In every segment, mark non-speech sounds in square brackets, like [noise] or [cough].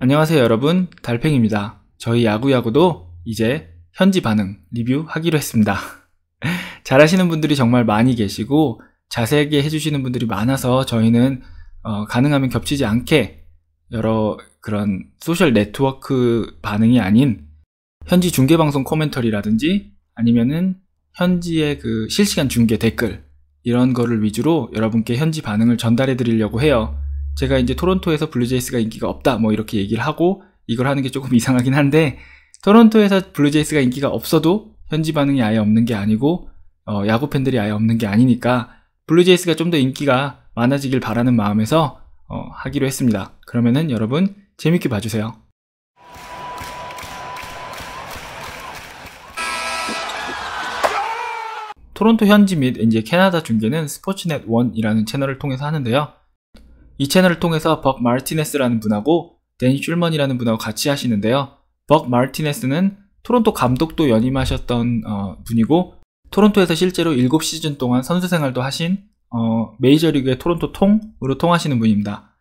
안녕하세요 여러분 달팽입니다. 저희 야구야구도 이제 현지 반응 리뷰하기로 했습니다. [laughs] 잘하시는 분들이 정말 많이 계시고 자세하게 해주시는 분들이 많아서 저희는 어, 가능하면 겹치지 않게 여러 그런 소셜 네트워크 반응이 아닌 현지 중계방송 코멘터리라든지 아니면은 현지의 그 실시간 중계 댓글 이런 거를 위주로 여러분께 현지 반응을 전달해 드리려고 해요. 제가 이제 토론토에서 블루제이스가 인기가 없다 뭐 이렇게 얘기를 하고 이걸 하는 게 조금 [laughs] 이상하긴 한데 토론토에서 블루제이스가 인기가 없어도 현지 반응이 아예 없는 게 아니고 어, 야구 팬들이 아예 없는 게 아니니까 블루제이스가 좀 더 인기가 많아지길 바라는 마음에서 어, 하기로 했습니다. 그러면은 여러분 재밌게 봐주세요. 토론토 현지 및 이제 캐나다 중계는 스포츠넷 1이라는 채널을 통해서 하는데요. 이 채널을 통해서 벅 마르티네스라는 분하고 데니 슐먼이라는 분하고 같이 하시는데요. 벅 마르티네스는 토론토 감독도 연임하셨던 어, 분이고 토론토에서 실제로 7시즌 동안 선수 생활도 하신 어, 메이저리그의 토론토 통으로 통하시는 분입니다.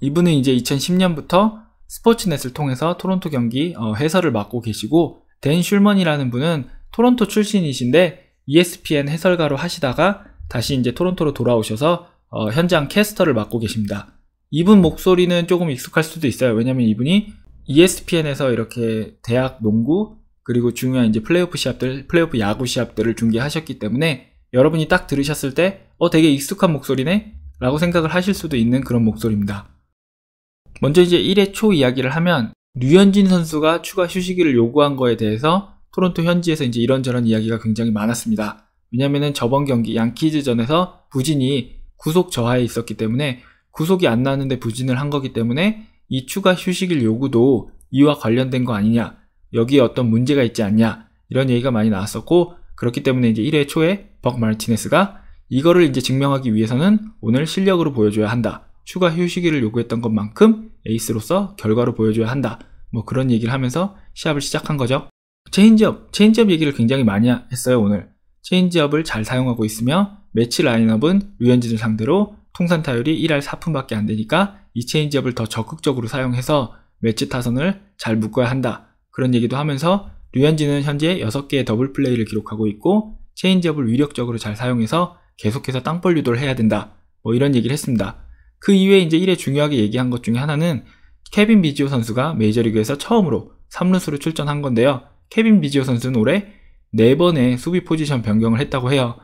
이분은 이제 2010년부터 스포츠넷을 통해서 토론토 경기 어, 해설을 맡고 계시고 댄 슐먼이라는 분은 토론토 출신이신데 ESPN 해설가로 하시다가 다시 이제 토론토로 돌아오셔서 어, 현장 캐스터를 맡고 계십니다. 이분 목소리는 조금 익숙할 수도 있어요. 왜냐면 이분이 ESPN에서 이렇게 대학 농구 그리고 중요한 이제 플레이오프 시합들, 플레이오프 야구 시합들을 중계하셨기 때문에 여러분이 딱 들으셨을 때, 어, 되게 익숙한 목소리네? 라고 생각을 하실 수도 있는 그런 목소리입니다. 먼저 이제 1회 초 이야기를 하면, 류현진 선수가 추가 휴식을 요구한 거에 대해서 토론토 현지에서 이제 이런저런 이야기가 굉장히 많았습니다. 왜냐면은 저번 경기 양키즈전에서 부진이 구속 저하에 있었기 때문에 구속이 안 나는데 부진을 한 거기 때문에 이 추가 휴식일 요구도 이와 관련된 거 아니냐, 여기에 어떤 문제가 있지 않냐, 이런 얘기가 많이 나왔었고, 그렇기 때문에 이제 1회 초에 벅 마르티네스가 이거를 이제 증명하기 위해서는 오늘 실력으로 보여줘야 한다. 추가 휴식일을 요구했던 것만큼 에이스로서 결과로 보여줘야 한다. 뭐 그런 얘기를 하면서 시합을 시작한 거죠. 체인지업, 체인지업 얘기를 굉장히 많이 했어요, 오늘. 체인지업을 잘 사용하고 있으며 메츠 라인업은 류현진을 상대로 통산 타율이 1할 4푼밖에 안 되니까 이 체인지업을 더 적극적으로 사용해서 메츠 타선을 잘 묶어야 한다. 그런 얘기도 하면서 류현진은 현재 6개의 더블 플레이를 기록하고 있고 체인지업을 위력적으로 잘 사용해서 계속해서 땅볼 유도를 해야 된다. 뭐 이런 얘기를 했습니다. 그 이외에 이제 1회 중요하게 얘기한 것 중에 하나는 케빈 비지오 선수가 메이저리그에서 처음으로 3루수로 출전한 건데요. 케빈 비지오 선수는 올해 4번의 수비 포지션 변경을 했다고 해요.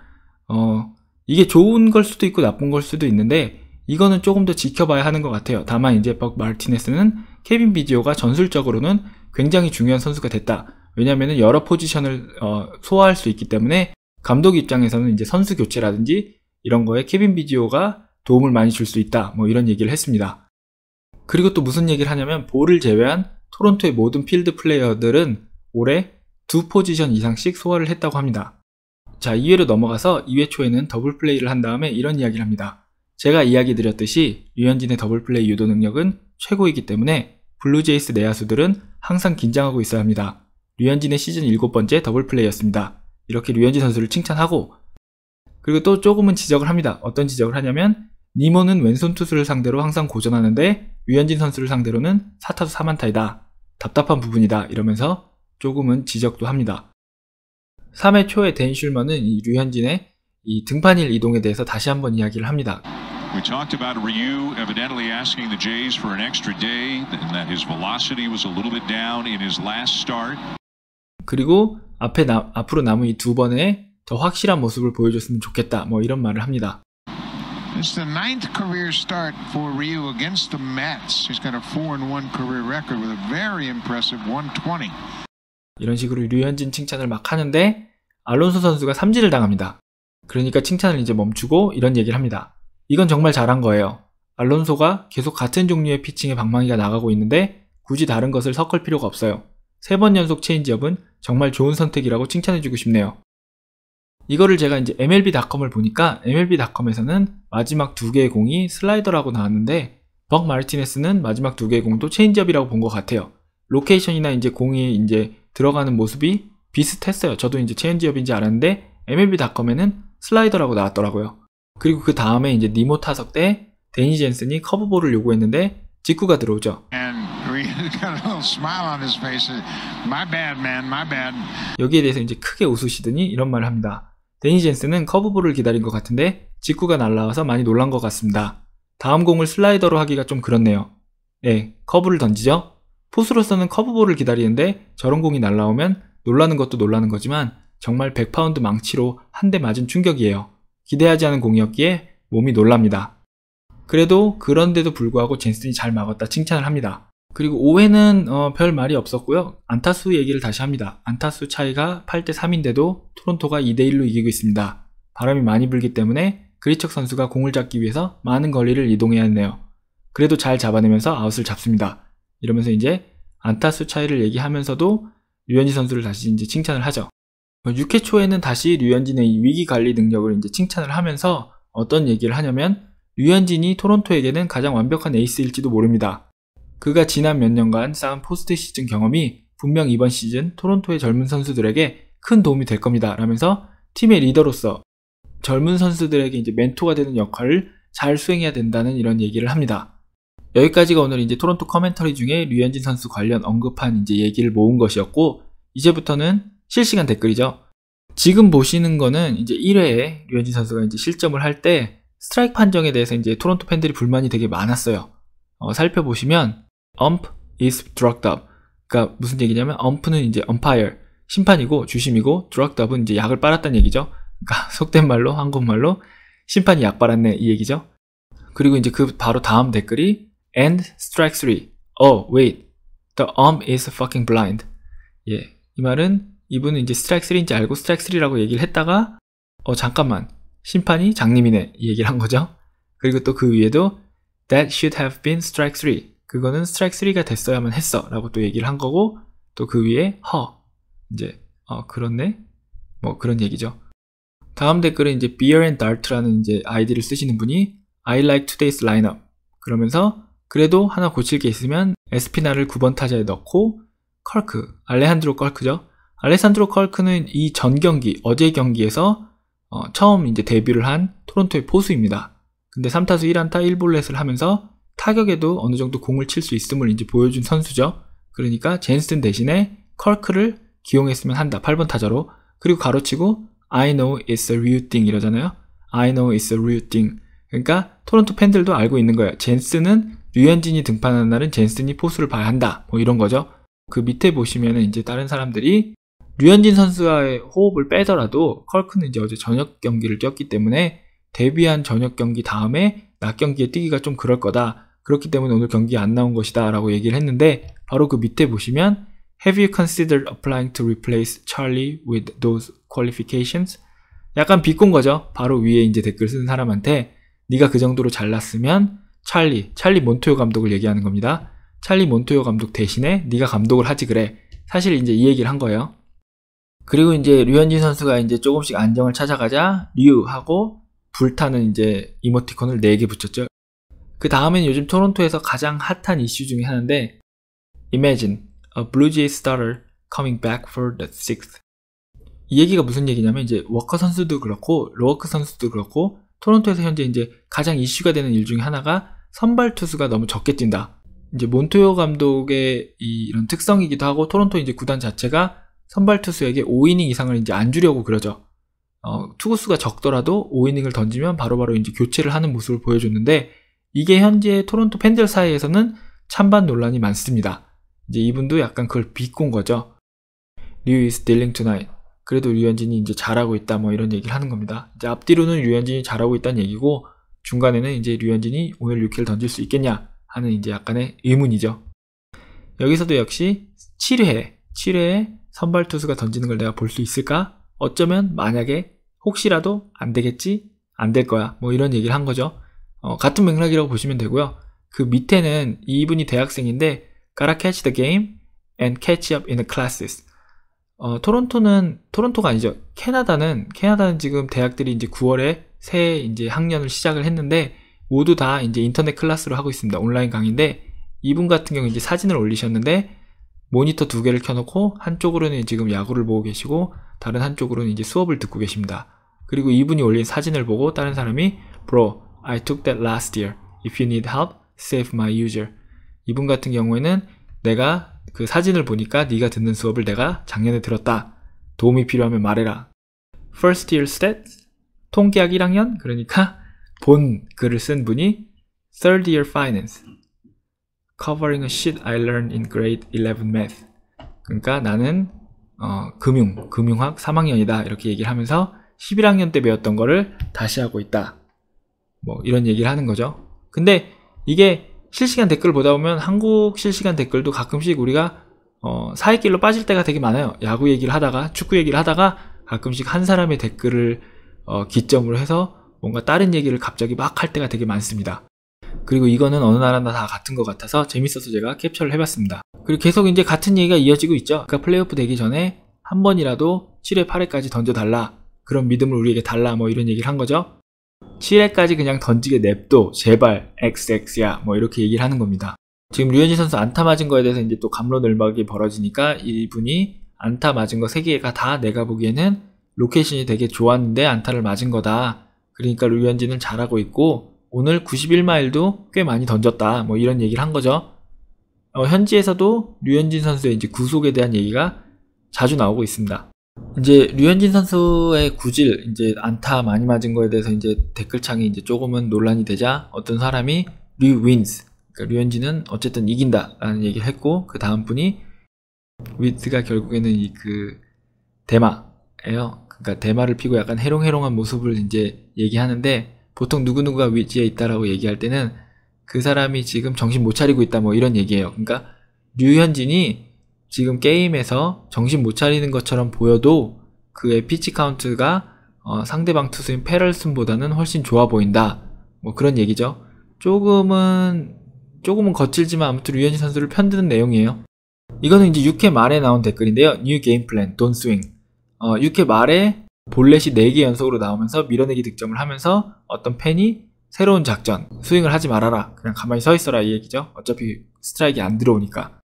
어, 이게 좋은 걸 수도 있고 나쁜 걸 수도 있는데 이거는 조금 더 지켜봐야 하는 것 같아요. 다만 이제 벅 마르티네스는 케빈 비지오가 전술적으로는 굉장히 중요한 선수가 됐다. 왜냐하면 여러 포지션을 어, 소화할 수 있기 때문에 감독 입장에서는 이제 선수 교체라든지 이런 거에 케빈 비지오가 도움을 많이 줄 수 있다. 뭐 이런 얘기를 했습니다. 그리고 또 무슨 얘기를 하냐면 볼을 제외한 토론토의 모든 필드 플레이어들은 올해 두 포지션 이상씩 소화를 했다고 합니다. 자, 2회로 넘어가서 2회 초에는 더블 플레이를 한 다음에 이런 이야기를 합니다. 제가 이야기 드렸듯이 류현진의 더블 플레이 유도 능력은 최고이기 때문에 블루제이스 내야수들은 항상 긴장하고 있어야 합니다. 류현진의 시즌 7번째 더블 플레이였습니다. 이렇게 류현진 선수를 칭찬하고 그리고 또 조금은 지적을 합니다. 어떤 지적을 하냐면 니모는 왼손 투수를 상대로 항상 고전하는데 류현진 선수를 상대로는 4타수 4안타이다. 답답한 부분이다. 이러면서 조금은 지적도 합니다. 3회 초에 댄 슐먼은 이 류현진의 이 등판일 이동에 대해서 다시 한번 이야기를 합니다. We talked about Ryu evidently asking the Jays for an extra day and that his velocity was a little bit down in his last start. 그리고 앞에 나, 앞으로 남은 이 두 번의 더 확실한 모습을 보여줬으면 좋겠다. 뭐 이런 말을 합니다. It's the ninth career start for Ryu against the Mets. He's got a 4 and 1 career record with a very impressive 120. 이런 식으로 류현진 칭찬을 막 하는데 알론소 선수가 삼진을 당합니다. 그러니까 칭찬을 이제 멈추고 이런 얘기를 합니다. 이건 정말 잘한 거예요. 알론소가 계속 같은 종류의 피칭에 방망이가 나가고 있는데 굳이 다른 것을 섞을 필요가 없어요. 세 번 연속 체인지업은 정말 좋은 선택이라고 칭찬해주고 싶네요. 이거를 제가 이제 MLB.com을 보니까 MLB.com에서는 마지막 두 개의 공이 슬라이더라고 나왔는데 벅 마르티네스는 마지막 두 개의 공도 체인지업이라고 본 것 같아요. 로케이션이나 이제 공이 이제 들어가는 모습이 비슷했어요. 저도 이제 체인지업인지 알았는데 MLB.com에는 슬라이더라고 나왔더라고요. 그리고 그 다음에 이제 니모 타석 때 데니 젠슨이 커브볼을 요구했는데 직구가 들어오죠. [laughs] 여기에 대해서 이제 크게 웃으시더니 이런 말을 합니다. 데니 젠슨은 커브볼을 기다린 것 같은데 직구가 날라와서 많이 놀란 것 같습니다. 다음 공을 슬라이더로 하기가 좀 그렇네요. 네, 커브를 던지죠? 포수로서는 커브볼을 기다리는데 저런 공이 날라오면 놀라는 것도 놀라는 거지만 정말 100파운드 망치로 한 대 맞은 충격이에요. 기대하지 않은 공이었기에 몸이 놀랍니다. 그래도 그런데도 불구하고 젠슨이 잘 막았다 칭찬을 합니다. 그리고 5회는 어, 별 말이 없었고요. 안타수 얘기를 다시 합니다. 안타수 차이가 8대 3인데도 토론토가 2대 1로 이기고 있습니다. 바람이 많이 불기 때문에 그리척 선수가 공을 잡기 위해서 많은 거리를 이동해야 했네요. 그래도 잘 잡아내면서 아웃을 잡습니다. 이러면서 이제 안타수 차이를 얘기하면서도 류현진 선수를 다시 이제 칭찬을 하죠. 6회 초에는 다시 류현진의 위기 관리 능력을 이제 칭찬을 하면서 어떤 얘기를 하냐면 류현진이 토론토에게는 가장 완벽한 에이스일지도 모릅니다. 그가 지난 몇 년간 쌓은 포스트 시즌 경험이 분명 이번 시즌 토론토의 젊은 선수들에게 큰 도움이 될 겁니다. 라면서 팀의 리더로서 젊은 선수들에게 이제 멘토가 되는 역할을 잘 수행해야 된다는 이런 얘기를 합니다. 여기까지가 오늘 이제 토론토 커멘터리 중에 류현진 선수 관련 언급한 이제 얘기를 모은 것이었고 이제부터는 실시간 댓글이죠. 지금 보시는 거는 이제 1회에 류현진 선수가 이제 실점을 할 때 스트라이크 판정에 대해서 이제 토론토 팬들이 불만이 되게 많았어요. 어, 살펴보시면 ump is drugged up. 그러니까 무슨 얘기냐면 ump는 이제 umpire 심판이고 주심이고 drugged up은 이제 약을 빨았다는 얘기죠. 그러니까 [laughs] 속된 말로 한국말로 심판이 약 빨았네 이 얘기죠. 그리고 이제 그 바로 다음 댓글이 and strike 3. Oh wait, the ump is fucking blind. 예, 이 말은 이분은 이제 스트라이크 3인지 알고 스트라이크 3라고 얘기를 했다가 어 잠깐만 심판이 장님이네 이 얘기를 한 거죠. 그리고 또 그 위에도 that should have been strike 3 그거는 스트라이크 3가 됐어야만 했어 라고 또 얘기를 한 거고 또 그 위에 허 이제 어 그렇네 뭐 그런 얘기죠. 다음 댓글은 이제 beer and dart라는 이제 아이디를 쓰시는 분이 I like today's lineup 그러면서 그래도 하나 고칠 게 있으면 에스피나를 9번 타자에 넣고 컬크 알레한드로 컬크죠. 알레산드로 컬크는 이 전 경기, 어제 경기에서 어, 처음 이제 데뷔를 한 토론토의 포수입니다. 근데 3타수 1안타 1볼넷을 하면서 타격에도 어느 정도 공을 칠 수 있음을 이제 보여준 선수죠. 그러니까 젠슨 대신에 컬크를 기용했으면 한다. 8번 타자로. 그리고 가로치고 I know it's a real thing 이러잖아요. I know it's a real thing. 그러니까 토론토 팬들도 알고 있는 거예요. 젠슨은 류현진이 등판하는 날은 젠슨이 포수를 봐야 한다. 뭐 이런 거죠. 그 밑에 보시면은 이제 다른 사람들이 류현진 선수와의 호흡을 빼더라도 컬크는 이제 어제 저녁 경기를 뛰었기 때문에 데뷔한 저녁 경기 다음에 낮 경기에 뛰기가 좀 그럴 거다. 그렇기 때문에 오늘 경기에 안 나온 것이다. 라고 얘기를 했는데 바로 그 밑에 보시면 Have you considered applying to replace Charlie with those qualifications? 약간 비꼰 거죠. 바로 위에 이제 댓글 쓴 사람한테 네가 그 정도로 잘났으면 찰리, 찰리 몬토요 감독을 얘기하는 겁니다. 찰리 몬토요 감독 대신에 네가 감독을 하지 그래. 사실 이제 이 얘기를 한 거예요. 그리고 이제 류현진 선수가 이제 조금씩 안정을 찾아가자 류하고 불타는 이제 이모티콘을 4개 붙였죠. 그 다음엔 요즘 토론토에서 가장 핫한 이슈 중에 하나인데 Imagine a Blue Jay starter coming back for the sixth. 이 얘기가 무슨 얘기냐면 이제 워커 선수도 그렇고 로워크 선수도 그렇고 토론토에서 현재 이제 가장 이슈가 되는 일 중에 하나가 선발 투수가 너무 적게 뛴다. 이제 몬토요 감독의 이런 특성이기도 하고 토론토 이제 구단 자체가 선발 투수에게 5이닝 이상을 이제 안 주려고 그러죠. 어, 투구수가 적더라도 5이닝을 던지면 바로바로 이제 교체를 하는 모습을 보여줬는데 이게 현재 토론토 팬들 사이에서는 찬반 논란이 많습니다. 이제 이분도 약간 그걸 비꼰 거죠. Is dealing tonight. 그래도 류현진이 이제 잘하고 있다 뭐 이런 얘기를 하는 겁니다. 이제 앞뒤로는 류현진이 잘하고 있다는 얘기고 중간에는 이제 류현진이 오늘 6회를 던질 수 있겠냐 하는 이제 약간의 의문이죠. 여기서도 역시 7회, 7회에 선발 투수가 던지는 걸 내가 볼 수 있을까? 어쩌면 만약에 혹시라도 안 되겠지? 안 될 거야. 뭐 이런 얘기를 한 거죠. 어, 같은 맥락이라고 보시면 되고요. 그 밑에는 이분이 대학생인데 gotta catch the game and catch up in the classes. 어, 토론토는 토론토가 아니죠. 캐나다는 캐나다는 지금 대학들이 이제 9월에 새 이제 학년을 시작을 했는데 모두 다 이제 인터넷 클래스로 하고 있습니다. 온라인 강의인데 이분 같은 경우 이제 사진을 올리셨는데 모니터 두 개를 켜놓고 한쪽으로는 지금 야구를 보고 계시고 다른 한쪽으로는 이제 수업을 듣고 계십니다. 그리고 이분이 올린 사진을 보고 다른 사람이 Bro, I took that last year. If you need help, save my user. 이분 같은 경우에는 내가 그 사진을 보니까 네가 듣는 수업을 내가 작년에 들었다. 도움이 필요하면 말해라. First year stats 통계학 1학년 그러니까 본 글을 쓴 분이 Third year finance covering a shit I learned in grade 11 math 그러니까 나는 어, 금융, 금융학 3학년이다 이렇게 얘기를 하면서 11학년 때 배웠던 거를 다시 하고 있다. 뭐 이런 얘기를 하는 거죠. 근데 이게 실시간 댓글 보다 보면 한국 실시간 댓글도 가끔씩 우리가 어, 사회길로 빠질 때가 되게 많아요. 야구 얘기를 하다가 축구 얘기를 하다가 가끔씩 한 사람의 댓글을 어, 기점으로 해서 뭔가 다른 얘기를 갑자기 막 할 때가 되게 많습니다. 그리고 이거는 어느 나라나 다 같은 것 같아서 재밌어서 제가 캡처를 해봤습니다. 그리고 계속 이제 같은 얘기가 이어지고 있죠. 그러니까 플레이오프 되기 전에 한 번이라도 7회, 8회까지 던져달라. 그런 믿음을 우리에게 달라. 뭐 이런 얘기를 한 거죠. 7회까지 그냥 던지게 냅둬. 제발. XX야. 뭐 이렇게 얘기를 하는 겁니다. 지금 류현진 선수 안타 맞은 거에 대해서 이제 또 갑론을박이 벌어지니까 이분이 안타 맞은 거 3개가 다 내가 보기에는 로케이션이 되게 좋았는데 안타를 맞은 거다. 그러니까 류현진은 잘하고 있고 오늘 91마일도 꽤 많이 던졌다. 뭐 이런 얘기를 한 거죠. 어, 현지에서도 류현진 선수의 이제 구속에 대한 얘기가 자주 나오고 있습니다. 이제 류현진 선수의 구질, 이제 안타 많이 맞은 거에 대해서 이제 댓글창이 이제 조금은 논란이 되자 어떤 사람이 류 wins, 그러니까 류현진은 어쨌든 이긴다라는 얘기를 했고 그 다음 분이 weeds가 결국에는 이 그 대마예요. 그러니까 대마를 피고 약간 해롱해롱한 모습을 이제 얘기하는데 보통 누구누구가 위치에 있다라고 얘기할 때는 그 사람이 지금 정신 못 차리고 있다 뭐 이런 얘기예요. 그러니까 류현진이 지금 게임에서 정신 못 차리는 것처럼 보여도 그의 pitch count가 어, 상대방 투수인 페럴슨보다는 훨씬 좋아 보인다. 뭐 그런 얘기죠. 조금은 조금은 거칠지만 아무튼 류현진 선수를 편드는 내용이에요. 이거는 이제 6회 말에 나온 댓글인데요. New game plan, don't swing. 어, 6회 말에 볼넷이 4개 연속으로 나오면서 밀어내기 득점을 하면서 어떤 팬이 새로운 작전, 스윙을 하지 말아라. 그냥 가만히 서 있어라 이 얘기죠. 어차피 스트라이크 안 들어오니까.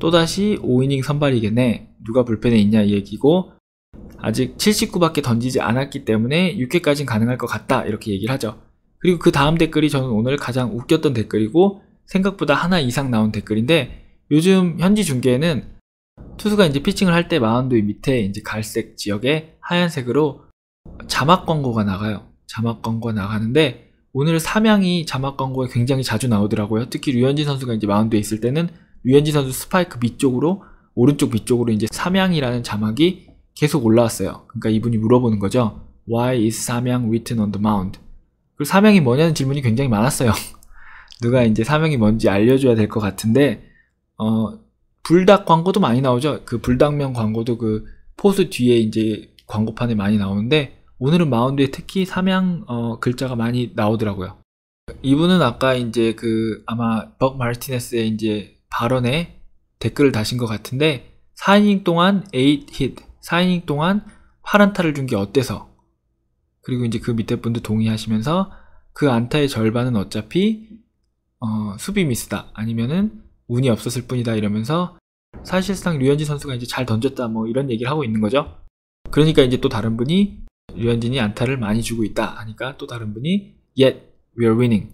또다시 5이닝 선발이겠네. 누가 불펜에 있냐 이 얘기고 아직 79밖에 던지지 않았기 때문에 6회까지는 가능할 것 같다. 이렇게 얘기를 하죠. 그리고 그 다음 댓글이 저는 오늘 가장 웃겼던 댓글이고 생각보다 하나 이상 나온 댓글인데 요즘 현지 중계에는 투수가 이제 피칭을 할 때 마운드 밑에 이제 갈색 지역에 하얀색으로 자막 광고가 나가요. 자막 광고가 나가는데 오늘 삼양이 자막 광고에 굉장히 자주 나오더라고요. 특히 류현진 선수가 이제 마운드에 있을 때는 류현진 선수 스파이크 밑쪽으로 오른쪽 밑쪽으로 이제 삼양이라는 자막이 계속 올라왔어요. 그러니까 이분이 물어보는 거죠. Why is 삼양 written on the mound? 그리고 삼양이 뭐냐는 질문이 굉장히 많았어요. [laughs] 누가 이제 삼양이 뭔지 알려줘야 될 것 같은데 어 불닭 광고도 많이 나오죠. 그 불닭면 광고도 그 포수 뒤에 이제 광고판에 많이 나오는데 오늘은 마운드에 특히 삼양 어, 글자가 많이 나오더라고요. 이분은 아까 이제 그 아마 벅 마르티네스의 이제 발언에 댓글을 다신 것 같은데 4이닝 동안 8힛 4이닝 동안 8안타를 준 게 어때서 그리고 이제 그 밑에 분도 동의하시면서 그 안타의 절반은 어차피 어, 수비 미스다 아니면은 운이 없었을 뿐이다 이러면서 사실상 류현진 선수가 이제 잘 던졌다 뭐 이런 얘기를 하고 있는 거죠. 그러니까 이제 또 다른 분이 류현진이 안타를 많이 주고 있다 하니까 또 다른 분이 yet we're winning.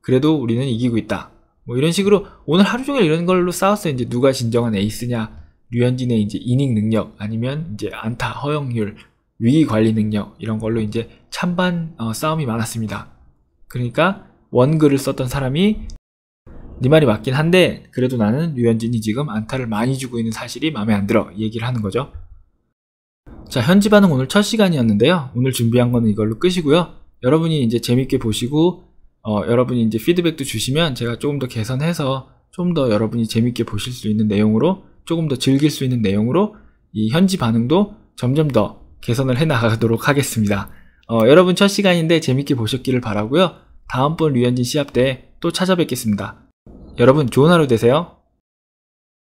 그래도 우리는 이기고 있다. 뭐 이런 식으로 오늘 하루 종일 이런 걸로 싸웠어요. 이제 누가 진정한 에이스냐, 류현진의 이제 이닝 능력 아니면 이제 안타 허용률, 위기 관리 능력 이런 걸로 이제 찬반 어, 싸움이 많았습니다. 그러니까 원글을 썼던 사람이 네 말이 맞긴 한데 그래도 나는 류현진이 지금 안타를 많이 주고 있는 사실이 마음에 안 들어 이 얘기를 하는 거죠. 자, 현지 반응 오늘 첫 시간이었는데요. 오늘 준비한 거는 이걸로 끝이고요. 여러분이 이제 재밌게 보시고 어, 여러분이 이제 피드백도 주시면 제가 조금 더 개선해서 좀 더 여러분이 재밌게 보실 수 있는 내용으로 조금 더 즐길 수 있는 내용으로 이 현지 반응도 점점 더 개선을 해 나가도록 하겠습니다. 어, 여러분 첫 시간인데 재밌게 보셨기를 바라고요. 다음번 류현진 시합 때 또 찾아뵙겠습니다. 여러분 좋은 하루 되세요.